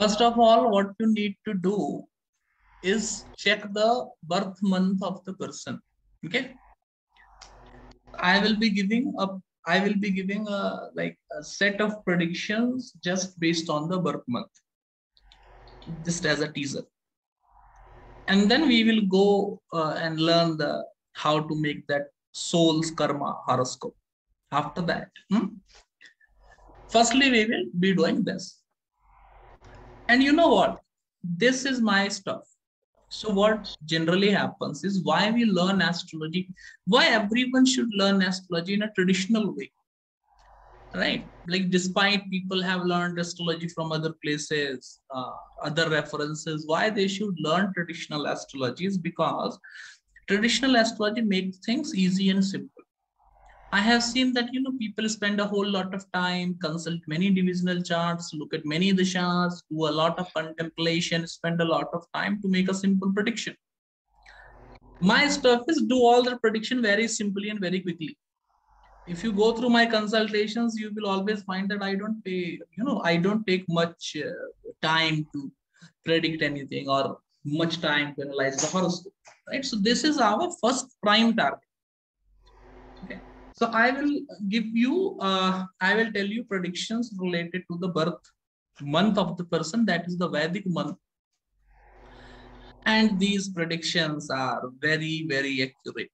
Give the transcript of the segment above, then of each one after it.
First of all, what you need to do is check the birth month of the person. Okay. I will be giving a I will be giving a like a set of predictions just based on the birth month, just as a teaser. And then we will go uh, and learn the how to make that soul's karma horoscope. After that, hmm? firstly we will be doing this. And you know what? This is my stuff. So what generally happens is why we learn astrology, why everyone should learn astrology in a traditional way, right? Like despite people have learned astrology from other places, uh, other references, why they should learn traditional astrology is because traditional astrology makes things easy and simple. I have seen that you know people spend a whole lot of time, consult many divisional charts, look at many dashas, do a lot of contemplation, spend a lot of time to make a simple prediction. My stuff is do all the prediction very simply and very quickly. If you go through my consultations, you will always find that I don't pay, you know, I don't take much uh, time to predict anything or much time to analyze the horoscope, right? So this is our first prime target. So I will give you, uh, I will tell you predictions related to the birth month of the person, that is the Vedic month. And these predictions are very, very accurate.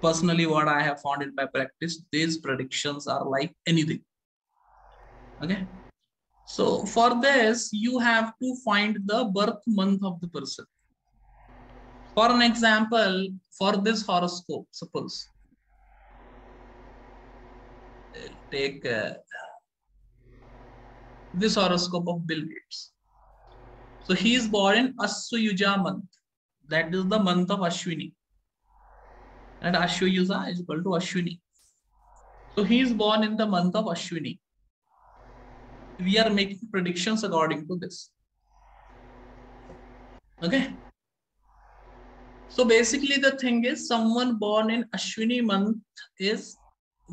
Personally, what I have found in my practice, these predictions are like anything. Okay. So for this, you have to find the birth month of the person. For an example, for this horoscope, suppose take uh, this horoscope of Bill Gates. So he is born in Asuyuja month. That is the month of Ashwini. And Ashwayuja is equal to Ashwini. So he is born in the month of Ashwini. We are making predictions according to this. Okay. So basically the thing is someone born in Ashwini month is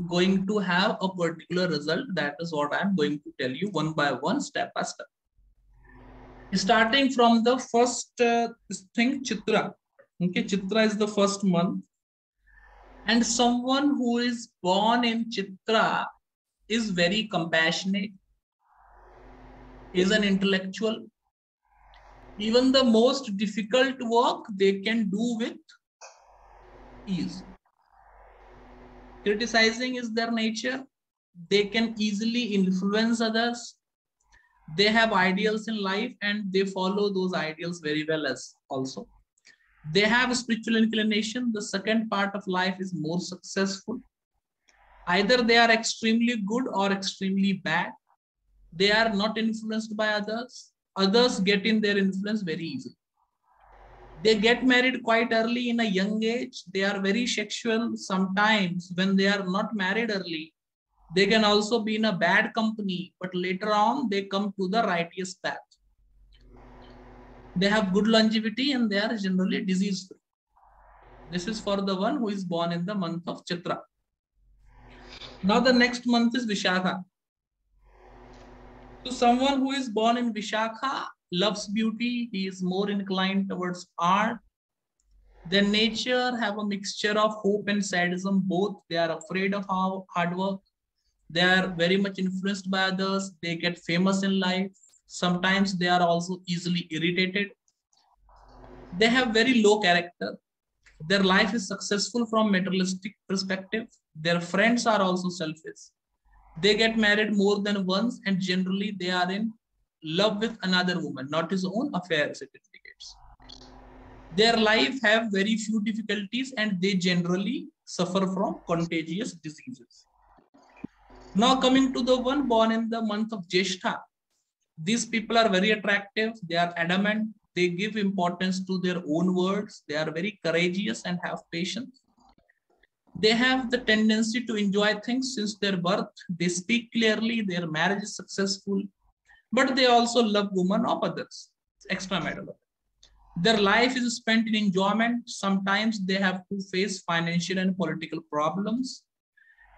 going to have a particular result. That is what I'm going to tell you one by one, step by step. Starting from the first uh, thing, Chitra. Okay, Chitra is the first month. And someone who is born in Chitra is very compassionate, is an intellectual. Even the most difficult work they can do with ease criticizing is their nature. They can easily influence others. They have ideals in life and they follow those ideals very well as also. They have spiritual inclination. The second part of life is more successful. Either they are extremely good or extremely bad. They are not influenced by others. Others get in their influence very easily they get married quite early in a young age. They are very sexual sometimes when they are not married early. They can also be in a bad company, but later on they come to the righteous path. They have good longevity and they are generally disease free. This is for the one who is born in the month of Chitra. Now the next month is Vishakha. To someone who is born in Vishakha, loves beauty, he is more inclined towards art. Their nature have a mixture of hope and sadism, both. They are afraid of hard work. They are very much influenced by others. They get famous in life. Sometimes they are also easily irritated. They have very low character. Their life is successful from materialistic perspective. Their friends are also selfish. They get married more than once and generally they are in love with another woman, not his own affair certificates. Their life have very few difficulties and they generally suffer from contagious diseases. Now coming to the one born in the month of Jeshta, these people are very attractive. They are adamant. They give importance to their own words. They are very courageous and have patience. They have the tendency to enjoy things since their birth. They speak clearly. Their marriage is successful but they also love women of others. extra matter. Their life is spent in enjoyment. Sometimes they have to face financial and political problems.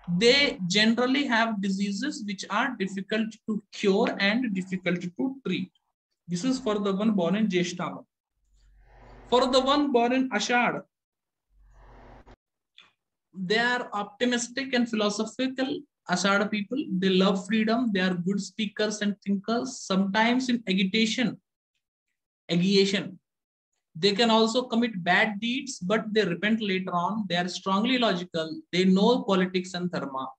they generally have diseases which are difficult to cure and difficult to treat. This is for the one born in Jeshtama. For the one born in Ashad, they are optimistic and philosophical Ashad people. They love freedom. They are good speakers and thinkers. Sometimes in agitation, agitation, they can also commit bad deeds, but they repent later on. They are strongly logical. They know politics and dharma.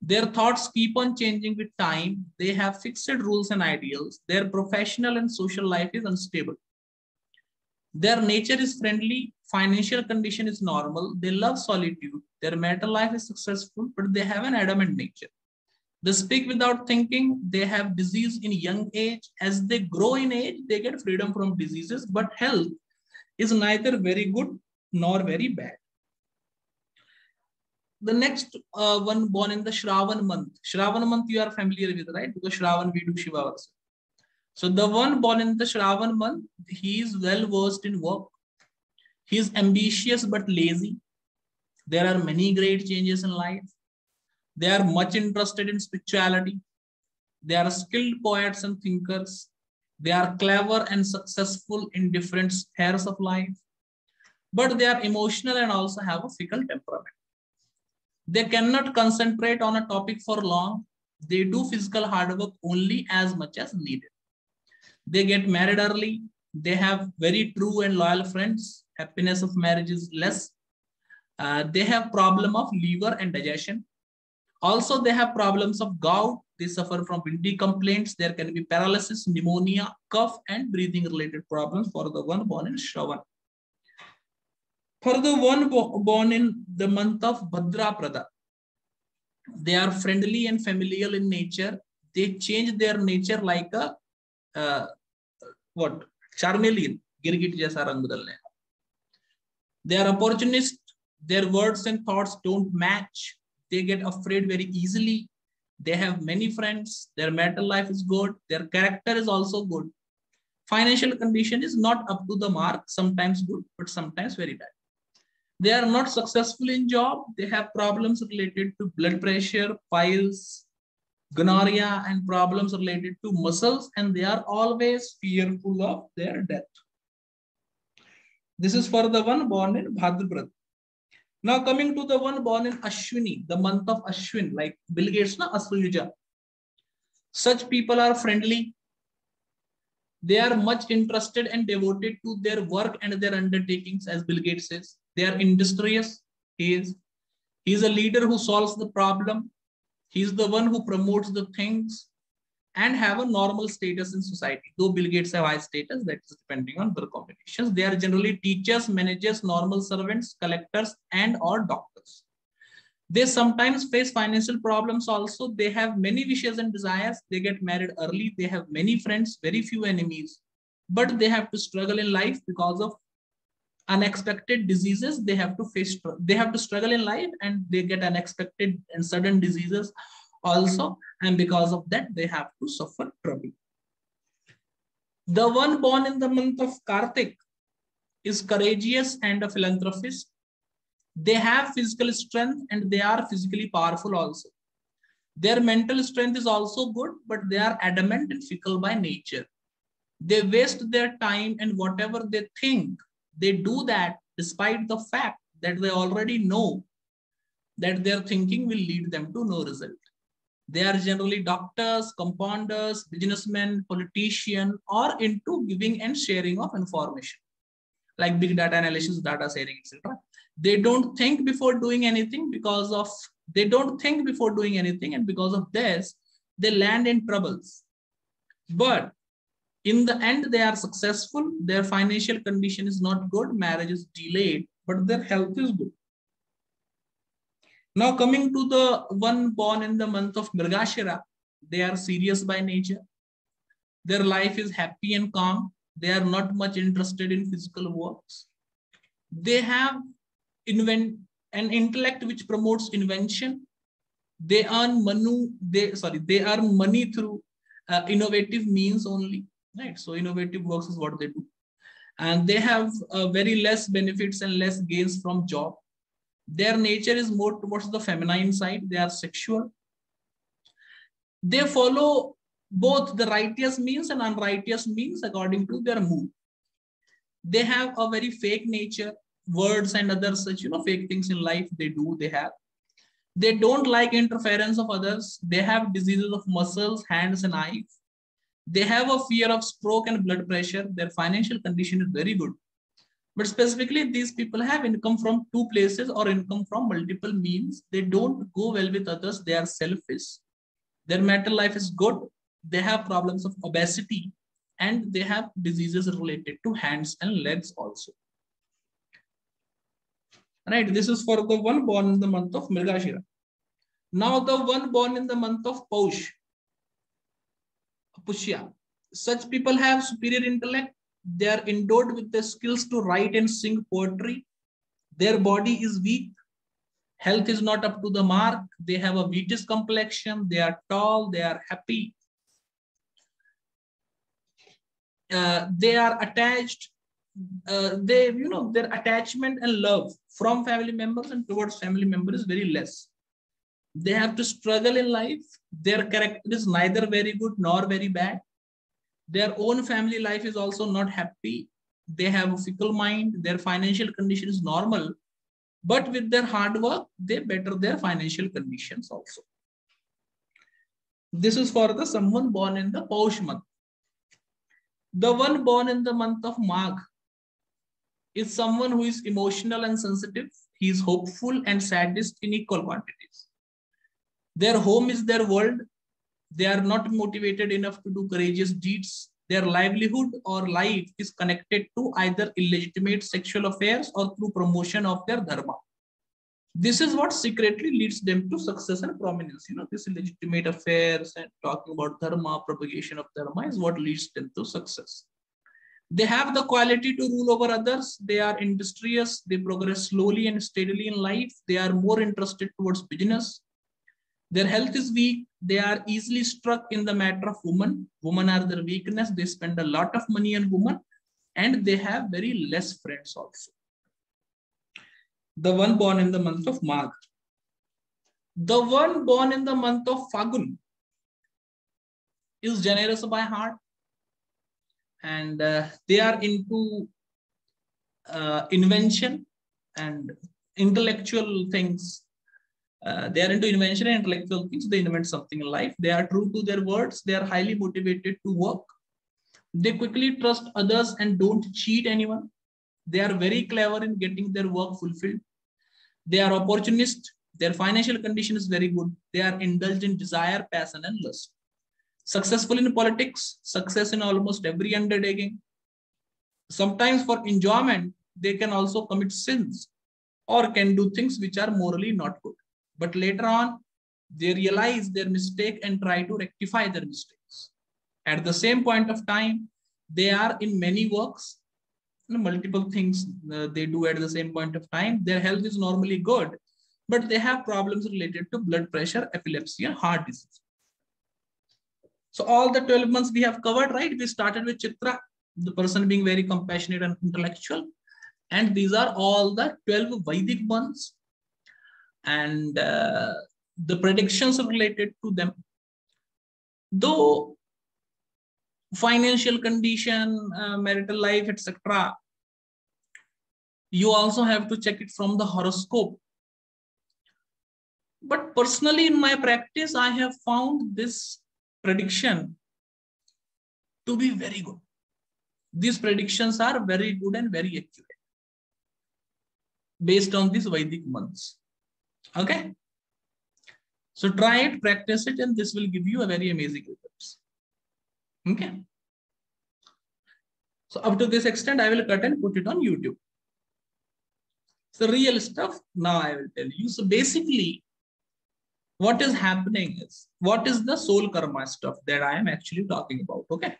Their thoughts keep on changing with time. They have fixed rules and ideals. Their professional and social life is unstable. Their nature is friendly. Financial condition is normal. They love solitude. Their marital life is successful, but they have an adamant nature. They speak without thinking. They have disease in young age. As they grow in age, they get freedom from diseases, but health is neither very good nor very bad. The next uh, one born in the Shravan month. Shravan month you are familiar with, right? Because Shravan we do Shiva also. So the one born in the Shravan month, he is well versed in work. He is ambitious but lazy. There are many great changes in life. They are much interested in spirituality. They are skilled poets and thinkers. They are clever and successful in different spheres of life, but they are emotional and also have a fickle temperament. They cannot concentrate on a topic for long. They do physical hard work only as much as needed. They get married early. They have very true and loyal friends. Happiness of marriage is less. Uh, they have problem of liver and digestion. Also, they have problems of gout they suffer from windy complaints. There can be paralysis, pneumonia, cough, and breathing related problems for the one born in Shravan. For the one born in the month of Bhadrapada, they are friendly and familial in nature. They change their nature like a uh, what? Charmeleon, girgit jaisa rang. They are opportunist. Their words and thoughts don't match. They get afraid very easily. They have many friends. Their mental life is good. Their character is also good. Financial condition is not up to the mark. Sometimes good but sometimes very bad. They are not successful in job. They have problems related to blood pressure piles gonorrhea and problems related to muscles and they are always fearful of their death this is for the one born in bhadrapada now coming to the one born in Ashwini, the month of Ashwin, like Bill Gates, na Asuyuja. Such people are friendly. They are much interested and devoted to their work and their undertakings, as Bill Gates says. They are industrious. He is. He is a leader who solves the problem. He is the one who promotes the things and have a normal status in society. Though Bill Gates have high status, that is depending on their combinations. They are generally teachers, managers, normal servants, collectors, and or doctors. They sometimes face financial problems also. They have many wishes and desires. They get married early. They have many friends, very few enemies. But they have to struggle in life because of unexpected diseases. They have to face, they have to struggle in life and they get unexpected and sudden diseases also and because of that they have to suffer trouble. The one born in the month of Kartik is courageous and a philanthropist. They have physical strength and they are physically powerful also. Their mental strength is also good, but they are adamant and fickle by nature. They waste their time and whatever they think, they do that despite the fact that they already know that their thinking will lead them to no result. They are generally doctors, compounders, businessmen, politicians, or into giving and sharing of information, like big data analysis, data sharing, etc. They don't think before doing anything because of they don't think before doing anything, and because of this, they land in troubles. But in the end, they are successful. Their financial condition is not good. Marriage is delayed, but their health is good. Now coming to the one born in the month of Mrigashira, they are serious by nature. Their life is happy and calm. They are not much interested in physical works. They have invent an intellect which promotes invention. They earn money. They sorry, they earn money through uh, innovative means only. Right. So innovative works is what they do, and they have uh, very less benefits and less gains from job Their nature is more towards the feminine side. They are sexual. They follow both the righteous means and unrighteous means according to their mood. They have a very fake nature, words and other such, you know, fake things in life they do, they have. They don't like interference of others. They have diseases of muscles, hands, and eyes. They have a fear of stroke and blood pressure. Their financial condition is very good. But specifically, these people have income from two places or income from multiple means. They don't go well with others. They are selfish. Their mental life is good. They have problems of obesity and they have diseases related to hands and legs also. Right, this is for the one born in the month of Mrigashira. Now the one born in the month of Paush, Pushya. Such people have superior intellect. They are endowed with the skills to write and sing poetry. Their body is weak. Health is not up to the mark. They have a whitish complexion. They are tall. They are happy. Uh, they are attached uh, they you know their attachment and love from family members and towards family members is very less they have to struggle in life. Their character is neither very good nor very bad. Their own family life is also not happy. They have a fickle mind. Their financial condition is normal. But with their hard work they better their financial conditions also. This is for the someone born in the Paush month. The one born in the month of Magh is someone who is emotional and sensitive. He is hopeful and sadist in equal quantities. Their home is their world. They are not motivated enough to do courageous deeds. Their livelihood or life is connected to either illegitimate sexual affairs or through promotion of their dharma. This is what secretly leads them to success and prominence. You know, this illegitimate affairs and talking about dharma, propagation of dharma is what leads them to success. They have the quality to rule over others. They are industrious. They progress slowly and steadily in life. They are more interested towards business. Their health is weak. They are easily struck in the matter of women. Women are their weakness. They spend a lot of money on women and they have very less friends also. The one born in the month of Magh. The one born in the month of Fagun is generous by heart and uh, they are into uh, invention and intellectual things. Uh, they are into invention and intellectual things. They invent something in life. They are true to their words. They are highly motivated to work. They quickly trust others and don't cheat anyone. They are very clever in getting their work fulfilled. They are opportunist. Their financial condition is very good. They are indulged in desire, passion, and lust successful in politics, success in almost every undertaking. Sometimes for enjoyment, they can also commit sins or can do things which are morally not good. But later on, they realize their mistake and try to rectify their mistakes. At the same point of time, they are in many works, multiple things uh, they do at the same point of time. Their health is normally good, but they have problems related to blood pressure, epilepsy, and heart disease. So all the 12 months we have covered, right? We started with Chitra, the person being very compassionate and intellectual. And these are all the 12 Vedic months. And uh, the predictions related to them. Though financial condition, uh, marital life, etc., you also have to check it from the horoscope. But personally, in my practice, I have found this prediction to be very good. These predictions are very good and very accurate based on these Vedic months. Okay. So try it, practice it, and this will give you a very amazing results. Okay. So up to this extent, I will cut and put it on YouTube. So real stuff, now I will tell you. So basically, what is happening is what is the soul karma stuff that I am actually talking about. Okay.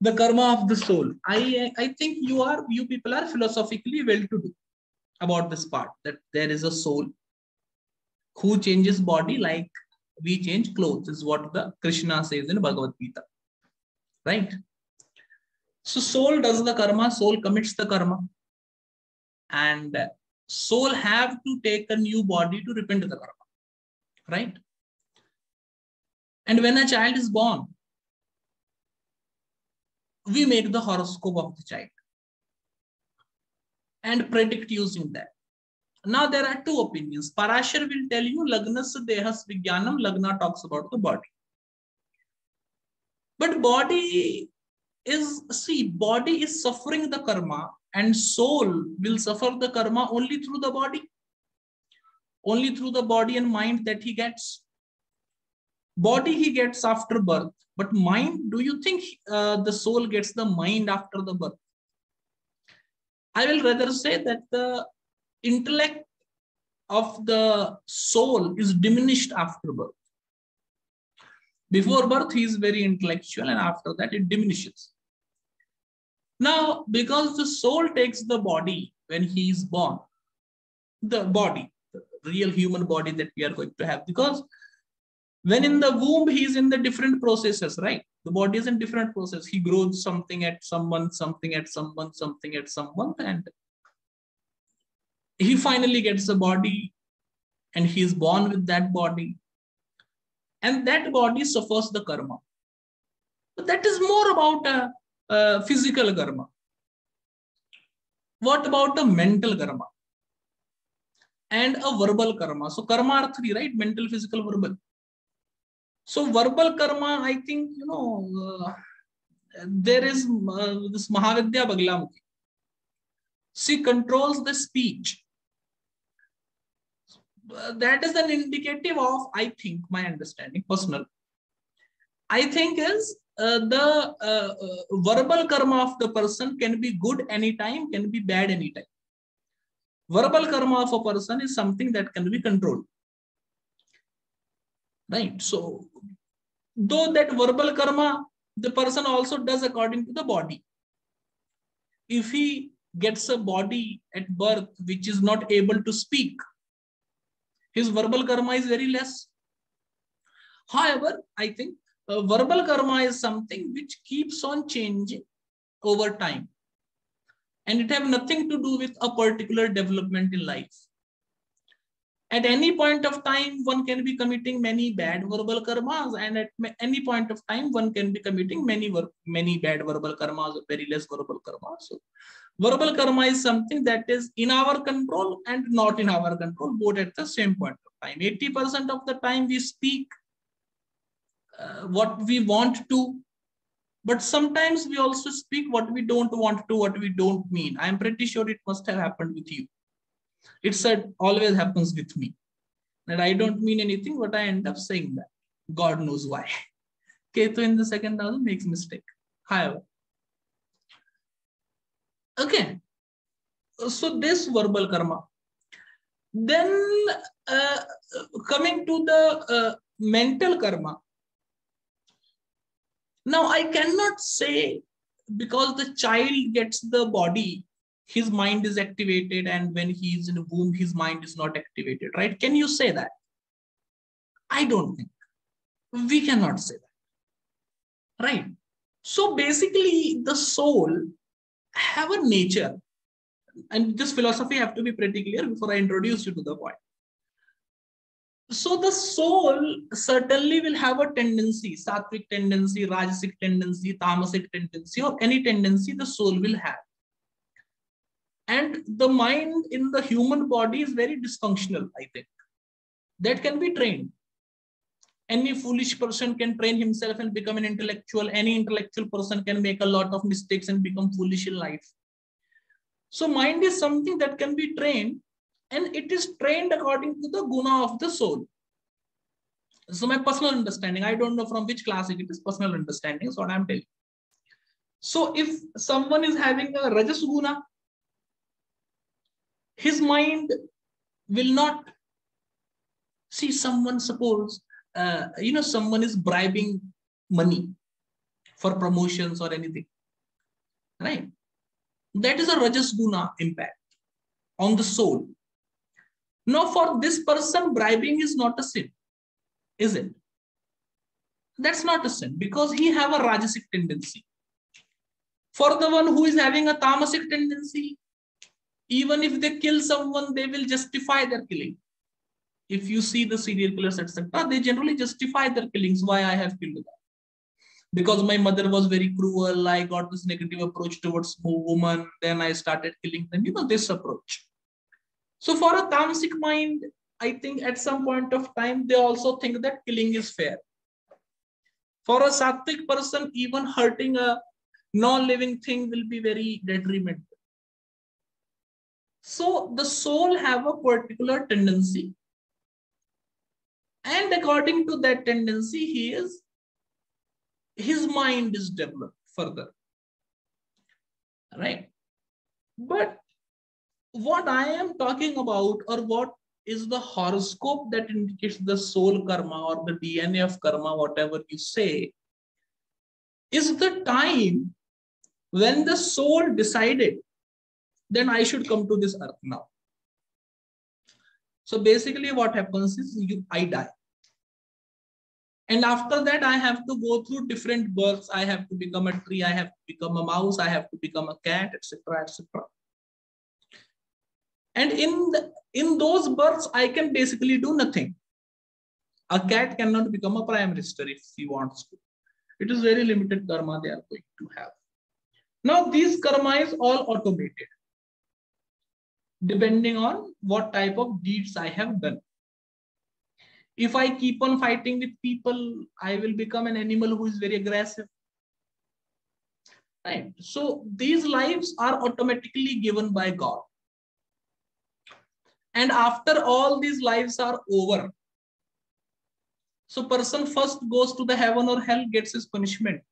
The karma of the soul. I I think you are you people are philosophically well to do about this part that there is a soul who changes body like we change clothes is what the Krishna says in Bhagavad Gita. Right? So soul does the karma, soul commits the karma. And soul have to take a new body to repent the karma, right? And when a child is born, we make the horoscope of the child and predict using that. Now there are two opinions. Parashar will tell you Lagnas Dehas Vigyanam, Lagna talks about the body. But body is, see, body is suffering the karma and soul will suffer the karma only through the body. Only through the body and mind that he gets. Body he gets after birth, but mind, do you think uh, the soul gets the mind after the birth? I will rather say that the intellect of the soul is diminished after birth. Before birth, he is very intellectual, and after that, it diminishes. Now, because the soul takes the body when he is born, the body, the real human body that we are going to have, because when in the womb, he is in the different processes, right? The body is in different process. He grows something at someone something at someone something at someone and he finally gets a body and he is born with that body. And that body suffers the karma. But that is more about a, a physical karma. What about the mental karma? And a verbal karma. So karma are three, right? Mental, physical, verbal. So verbal karma, I think, you know, uh, there is uh, this Mahavidya Baglamukhi. She controls the speech. Uh, that is an indicative of, I think, my understanding, personal. I think is uh, the uh, uh, verbal karma of the person can be good anytime, can be bad anytime. Verbal karma of a person is something that can be controlled right? So, though that verbal karma, the person also does according to the body. If he gets a body at birth which is not able to speak, his verbal karma is very less. However, I think uh, verbal karma is something which keeps on changing over time. And it have nothing to do with a particular development in life at any point of time one can be committing many bad verbal karmas and at any point of time one can be committing many many bad verbal karmas or very less verbal karmas. So verbal karma is something that is in our control and not in our control both at the same point of time. 80% of the time we speak uh, what we want to but sometimes we also speak what we don't want to what we don't mean. I'm pretty sure it must have happened with you it said always happens with me. That I don't mean anything, but I end up saying that. God knows why. Ketu in the second house makes mistake. However. Okay. So this verbal karma. Then uh, coming to the uh, mental karma. Now I cannot say because the child gets the body his mind is activated and when he is in a womb his mind is not activated right? Can you say that? I don't think. We cannot say that right? So basically the soul have a nature and this philosophy have to be pretty clear before i introduce you to the point. So the soul certainly will have a tendency sattvic tendency rajasic tendency tamasic tendency or any tendency the soul will have and the mind in the human body is very dysfunctional i think. That can be trained. Any foolish person can train himself and become an intellectual. Any intellectual person can make a lot of mistakes and become foolish in life. So mind is something that can be trained and it is trained according to the guna of the soul. So my personal understanding i don't know from which class it is personal understanding is what i'm telling. So if someone is having a rajas guna his mind will not see someone suppose uh, you know someone is bribing money for promotions or anything right? That is a rajas guna impact on the soul. Now for this person bribing is not a sin is it? That's not a sin because he have a rajasic tendency. For the one who is having a tamasic tendency even if they kill someone, they will justify their killing. If you see the serial killers, etc., they generally justify their killings. Why I have killed them? Because my mother was very cruel. I got this negative approach towards a woman. Then I started killing them. You know, this approach. So for a tamasic mind, I think at some point of time, they also think that killing is fair. For a sattvic person, even hurting a non-living thing will be very detrimental. So the soul have a particular tendency. And according to that tendency, he is his mind is developed further. Right? But what I am talking about, or what is the horoscope that indicates the soul karma or the DNA of karma, whatever you say, is the time when the soul decided then I should come to this earth now. So basically what happens is you, I die. And after that, I have to go through different births. I have to become a tree. I have to become a mouse. I have to become a cat, etc., etc. And in the, in those births, I can basically do nothing. A cat cannot become a prime minister if he wants to. It is very limited karma they are going to have. Now, these karma is all automated depending on what type of deeds I have done. If I keep on fighting with people, I will become an animal who is very aggressive. Right. So these lives are automatically given by God. And after all these lives are over, so person first goes to the heaven or hell, gets his punishment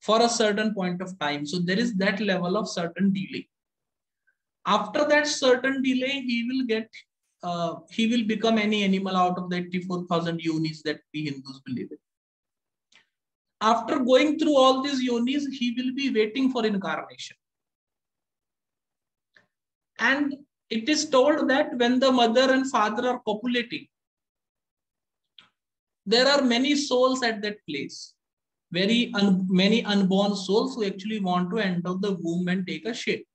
for a certain point of time. So there is that level of certain delay after that certain delay he will get uh, he will become any animal out of the 84000 yonis that we hindus believe in. After going through all these yonis he will be waiting for incarnation. And it is told that when the mother and father are copulating there are many souls at that place. Very un many unborn souls who actually want to enter the womb and take a shape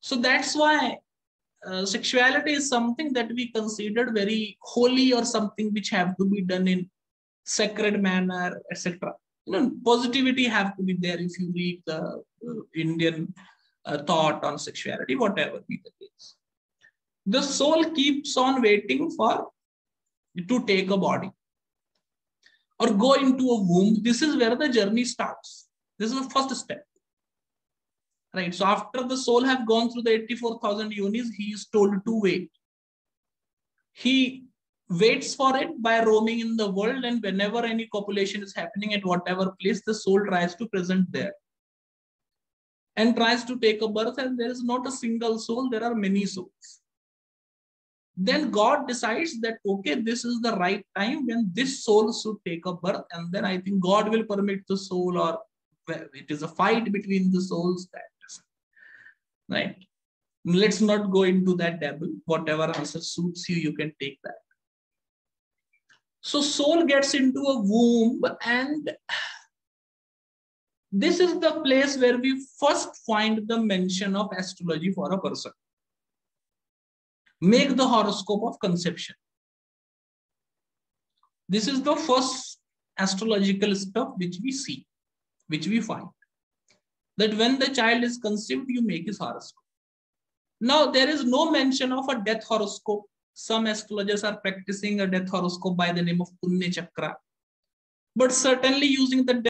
so that's why uh, sexuality is something that we considered very holy or something which have to be done in sacred manner, etc. You know, positivity have to be there if you read the uh, Indian uh, thought on sexuality, whatever be the case. The soul keeps on waiting for to take a body or go into a womb. This is where the journey starts. This is the first step right? So after the soul have gone through the 84,000 yonis, he is told to wait. He waits for it by roaming in the world and whenever any copulation is happening at whatever place, the soul tries to present there and tries to take a birth and there is not a single soul, there are many souls. Then God decides that, okay, this is the right time when this soul should take a birth and then I think God will permit the soul or it is a fight between the souls that right? Let's not go into that devil. Whatever answer suits you, you can take that. So soul gets into a womb and this is the place where we first find the mention of astrology for a person. Make the horoscope of conception. This is the first astrological stuff which we see, which we find that when the child is conceived, you make his horoscope. Now, there is no mention of a death horoscope. Some astrologers are practicing a death horoscope by the name of Punya Chakra. But certainly using the